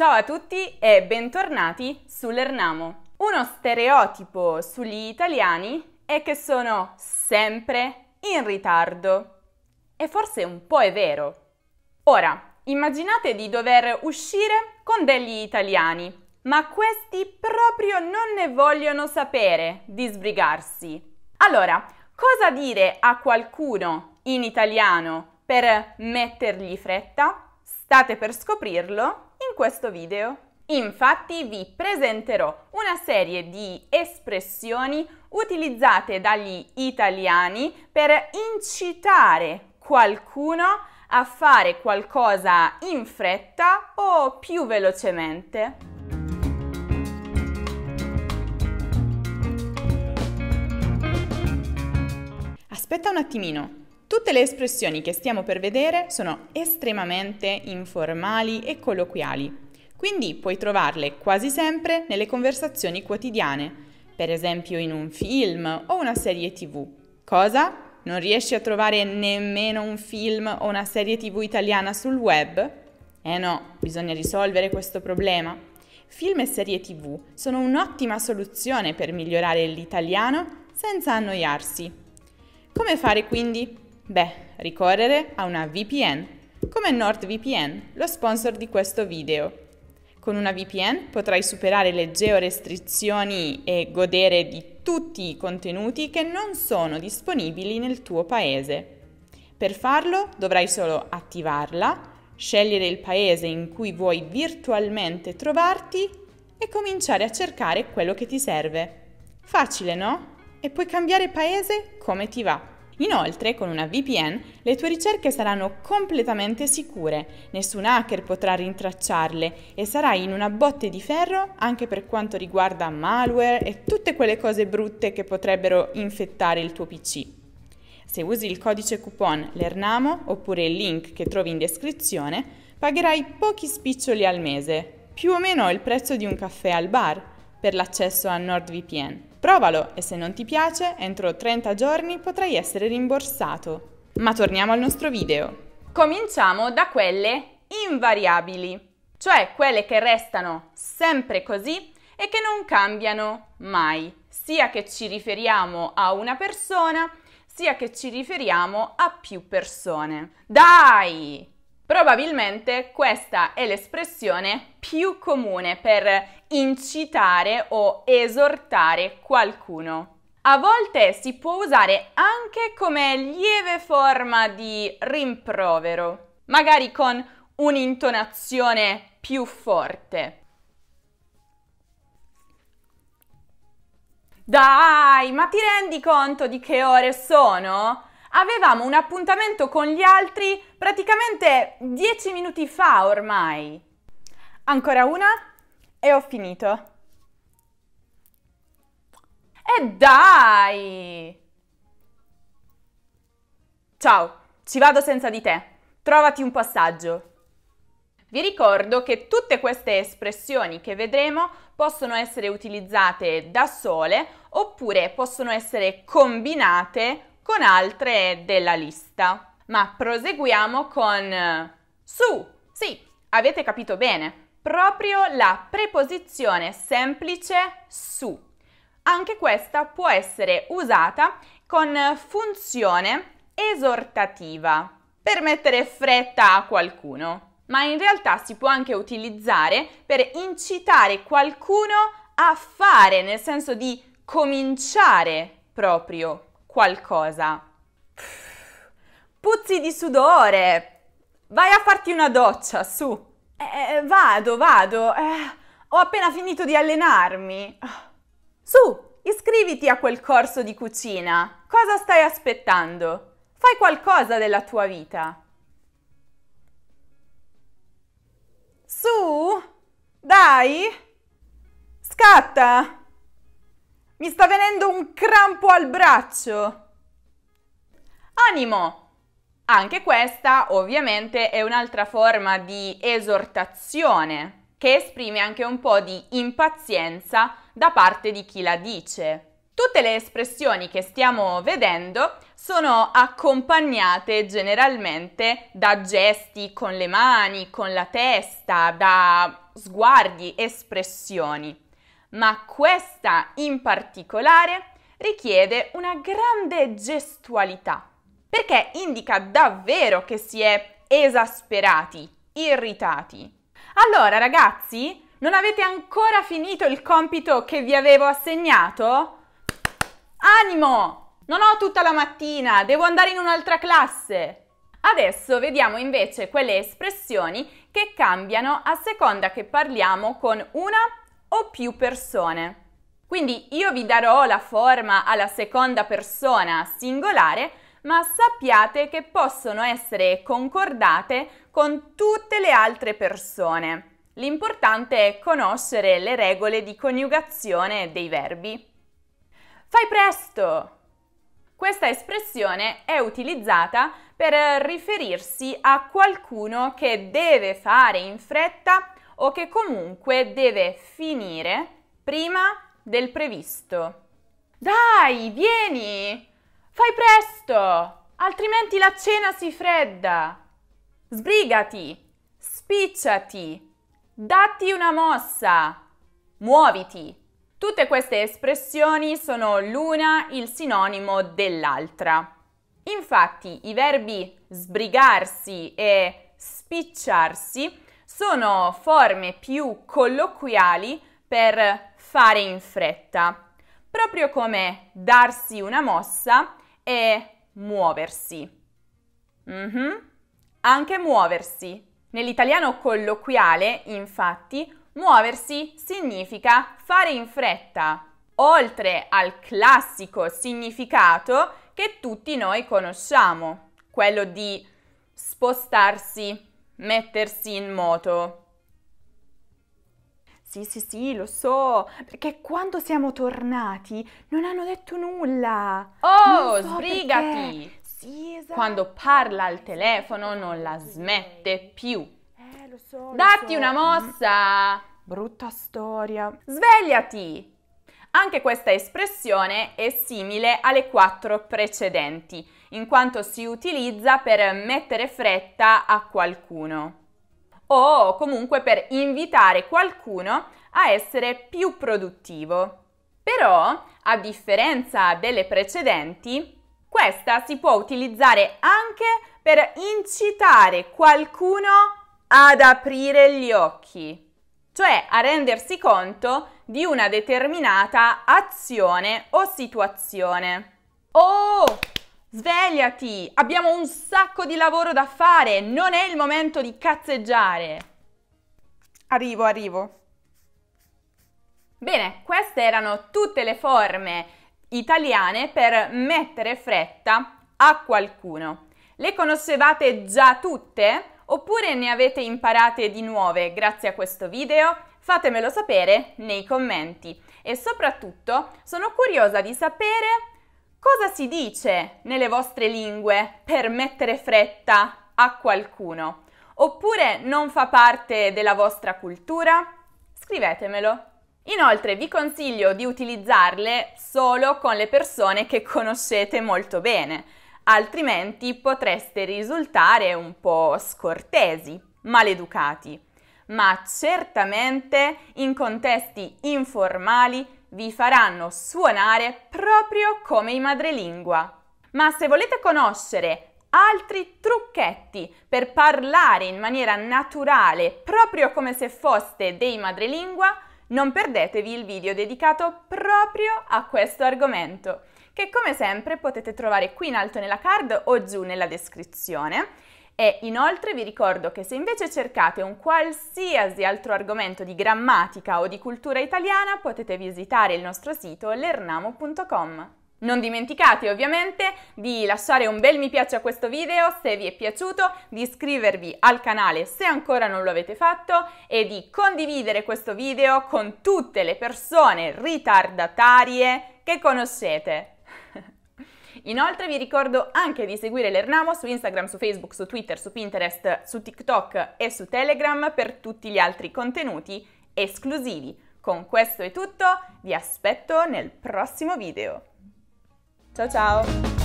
Ciao a tutti e bentornati sull'Ernamo. Uno stereotipo sugli italiani è che sono sempre in ritardo. E forse un po' è vero. Ora, immaginate di dover uscire con degli italiani, ma questi proprio non ne vogliono sapere di sbrigarsi. Allora, cosa dire a qualcuno in italiano per mettergli fretta? State per scoprirlo in questo video. Infatti vi presenterò una serie di espressioni utilizzate dagli italiani per incitare qualcuno a fare qualcosa in fretta o più velocemente. Aspetta un attimino, Tutte le espressioni che stiamo per vedere sono estremamente informali e colloquiali, quindi puoi trovarle quasi sempre nelle conversazioni quotidiane, per esempio in un film o una serie tv. Cosa? Non riesci a trovare nemmeno un film o una serie tv italiana sul web? Eh no, bisogna risolvere questo problema. Film e serie tv sono un'ottima soluzione per migliorare l'italiano senza annoiarsi. Come fare quindi? Beh, ricorrere a una VPN, come NordVPN, lo sponsor di questo video. Con una VPN potrai superare le georestrizioni e godere di tutti i contenuti che non sono disponibili nel tuo paese. Per farlo dovrai solo attivarla, scegliere il paese in cui vuoi virtualmente trovarti e cominciare a cercare quello che ti serve. Facile, no? E puoi cambiare paese come ti va. Inoltre, con una VPN, le tue ricerche saranno completamente sicure, nessun hacker potrà rintracciarle e sarai in una botte di ferro anche per quanto riguarda malware e tutte quelle cose brutte che potrebbero infettare il tuo PC. Se usi il codice coupon LERNAMO oppure il link che trovi in descrizione, pagherai pochi spiccioli al mese, più o meno il prezzo di un caffè al bar, per l'accesso a NordVPN. Provalo e se non ti piace, entro 30 giorni potrai essere rimborsato. Ma torniamo al nostro video. Cominciamo da quelle invariabili, cioè quelle che restano sempre così e che non cambiano mai, sia che ci riferiamo a una persona, sia che ci riferiamo a più persone. Dai! Probabilmente questa è l'espressione più comune per incitare o esortare qualcuno. A volte si può usare anche come lieve forma di rimprovero, magari con un'intonazione più forte. Dai, ma ti rendi conto di che ore sono? Avevamo un appuntamento con gli altri praticamente dieci minuti fa ormai. Ancora una e ho finito. E dai! Ciao, ci vado senza di te. Trovati un passaggio. Vi ricordo che tutte queste espressioni che vedremo possono essere utilizzate da sole oppure possono essere combinate con altre della lista. Ma proseguiamo con su. Sì, avete capito bene. Proprio la preposizione semplice su. Anche questa può essere usata con funzione esortativa per mettere fretta a qualcuno, ma in realtà si può anche utilizzare per incitare qualcuno a fare, nel senso di cominciare proprio qualcosa. Puzzi di sudore! Vai a farti una doccia, su! Eh, eh, vado, vado. Eh, ho appena finito di allenarmi. Su, iscriviti a quel corso di cucina. Cosa stai aspettando? Fai qualcosa della tua vita. Su, dai! Scatta! Mi sta venendo un crampo al braccio. Animo! Anche questa ovviamente è un'altra forma di esortazione che esprime anche un po' di impazienza da parte di chi la dice. Tutte le espressioni che stiamo vedendo sono accompagnate generalmente da gesti con le mani, con la testa, da sguardi, espressioni. Ma questa in particolare richiede una grande gestualità, perché indica davvero che si è esasperati, irritati. Allora ragazzi, non avete ancora finito il compito che vi avevo assegnato? Animo! Non ho tutta la mattina, devo andare in un'altra classe. Adesso vediamo invece quelle espressioni che cambiano a seconda che parliamo con una o più persone. Quindi io vi darò la forma alla seconda persona singolare, ma sappiate che possono essere concordate con tutte le altre persone. L'importante è conoscere le regole di coniugazione dei verbi. Fai presto! Questa espressione è utilizzata per riferirsi a qualcuno che deve fare in fretta o che comunque deve finire prima del previsto. Dai, vieni! Fai presto! Altrimenti la cena si fredda! Sbrigati! Spicciati! Datti una mossa! Muoviti! Tutte queste espressioni sono l'una il sinonimo dell'altra. Infatti i verbi sbrigarsi e spicciarsi sono forme più colloquiali per fare in fretta, proprio come darsi una mossa e muoversi. Mm-hmm. Anche muoversi. Nell'italiano colloquiale, infatti, muoversi significa fare in fretta, oltre al classico significato che tutti noi conosciamo, quello di spostarsi, mettersi in moto. Sì, sì, sì, lo so, perché quando siamo tornati non hanno detto nulla. Oh, so sbrigati! Sì, esatto. Quando parla al telefono non la smette più. Eh, lo so. Datti lo so. una mossa! Brutta storia. Svegliati! Anche questa espressione è simile alle quattro precedenti, in quanto si utilizza per mettere fretta a qualcuno o comunque per invitare qualcuno a essere più produttivo. Però, a differenza delle precedenti, questa si può utilizzare anche per incitare qualcuno ad aprire gli occhi, cioè a rendersi conto di una determinata azione o situazione. Oh, Svegliati! Abbiamo un sacco di lavoro da fare! Non è il momento di cazzeggiare! Arrivo, arrivo. Bene, queste erano tutte le forme italiane per mettere fretta a qualcuno. Le conoscevate già tutte? Oppure ne avete imparate di nuove grazie a questo video? Fatemelo sapere nei commenti. E soprattutto sono curiosa di sapere Cosa si dice nelle vostre lingue per mettere fretta a qualcuno? Oppure non fa parte della vostra cultura? Scrivetemelo. Inoltre vi consiglio di utilizzarle solo con le persone che conoscete molto bene, altrimenti potreste risultare un po' scortesi, maleducati. Ma certamente in contesti informali vi faranno suonare proprio come i madrelingua. Ma se volete conoscere altri trucchetti per parlare in maniera naturale, proprio come se foste dei madrelingua, non perdetevi il video dedicato proprio a questo argomento, che come sempre potete trovare qui in alto nella card o giù nella descrizione e inoltre vi ricordo che se invece cercate un qualsiasi altro argomento di grammatica o di cultura italiana potete visitare il nostro sito lernamo.com. Non dimenticate ovviamente di lasciare un bel mi piace a questo video se vi è piaciuto, di iscrivervi al canale se ancora non lo avete fatto e di condividere questo video con tutte le persone ritardatarie che conoscete. Inoltre vi ricordo anche di seguire l'Ernamo su Instagram, su Facebook, su Twitter, su Pinterest, su TikTok e su Telegram per tutti gli altri contenuti esclusivi. Con questo è tutto, vi aspetto nel prossimo video. Ciao ciao!